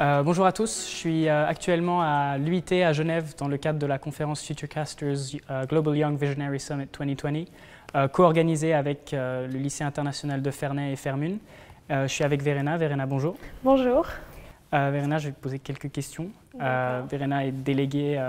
Euh, bonjour à tous, je suis euh, actuellement à l'UIT à Genève dans le cadre de la conférence Futurecasters euh, Global Young Visionary Summit 2020, co-organisée avec le lycée international de Ferney et Fermune. je suis avec Verena. Verena, bonjour. Bonjour. Verena, je vais te poser quelques questions. Verena est déléguée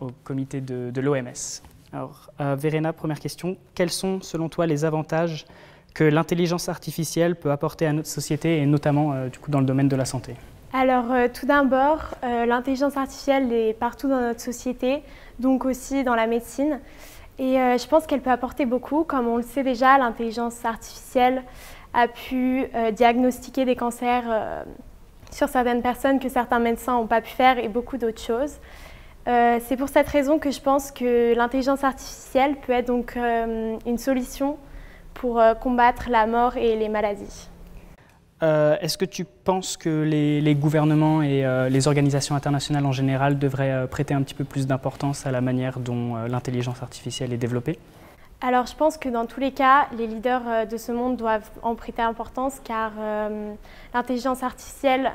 au comité de, de l'OMS. Alors, Verena, première question. Quels sont, selon toi, les avantages que l'intelligence artificielle peut apporter à notre société et notamment du coup, dans le domaine de la santé? Alors euh, tout d'abord, euh, l'intelligence artificielle est partout dans notre société, donc aussi dans la médecine. Et euh, je pense qu'elle peut apporter beaucoup. Comme on le sait déjà, l'intelligence artificielle a pu diagnostiquer des cancers sur certaines personnes que certains médecins n'ont pas pu faire et beaucoup d'autres choses. C'est pour cette raison que je pense que l'intelligence artificielle peut être donc une solution pour combattre la mort et les maladies. Euh, est-ce que tu penses que les, gouvernements et euh, les organisations internationales en général devraient euh, prêter un petit peu plus d'importance à la manière dont l'intelligence artificielle est développée? Alors je pense que dans tous les cas, les leaders de ce monde doivent en prêter importance car l'intelligence artificielle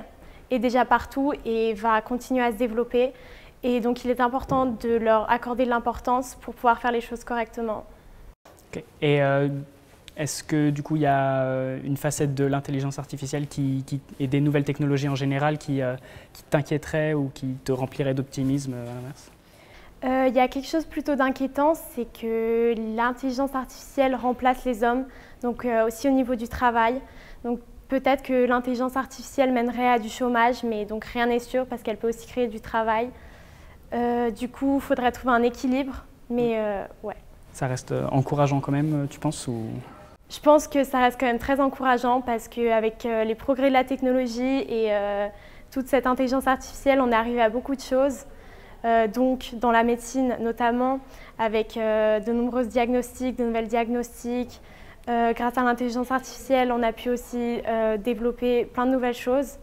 est déjà partout et va continuer à se développer. Et donc il est important de leur accorder de l'importance pour pouvoir faire les choses correctement. Et est-ce que du coup il y a euh, une facette de l'intelligence artificielle qui, et des nouvelles technologies en général qui, euh, qui t'inquiéterait ou qui te remplirait d'optimisme euh, à l'inverse? Il y a quelque chose plutôt d'inquiétant, c'est que l'intelligence artificielle remplace les hommes, donc aussi au niveau du travail. Donc peut-être que l'intelligence artificielle mènerait à du chômage, mais donc rien n'est sûr parce qu'elle peut aussi créer du travail. du coup, il faudrait trouver un équilibre, mais ouais. Ça reste encourageant quand même, tu penses ou... Je pense que ça reste quand même très encourageant parce qu'avec euh, les progrès de la technologie et euh, toute cette intelligence artificielle, on est arrivé à beaucoup de choses. Euh, donc dans la médecine notamment, avec de nombreux diagnostics, de nouvelles diagnostics. grâce à l'intelligence artificielle, on a pu aussi développer plein de nouvelles choses.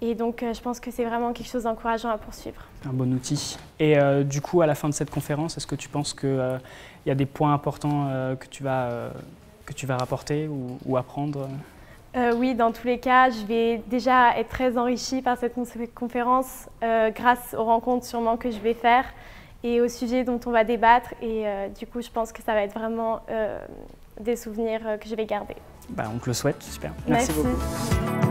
Et donc je pense que c'est vraiment quelque chose d'encourageant à poursuivre. Un bon outil. Et du coup, à la fin de cette conférence, est-ce que tu penses qu'il y a des points importants que tu vas que tu vas rapporter ou, apprendre euh, Oui, dans tous les cas, je vais déjà être très enrichie par cette conférence euh, grâce aux rencontres sûrement que je vais faire et aux sujets dont on va débattre. Et euh, du coup, je pense que ça va être vraiment des souvenirs que je vais garder. Bah, on te le souhaite, super. Merci. beaucoup.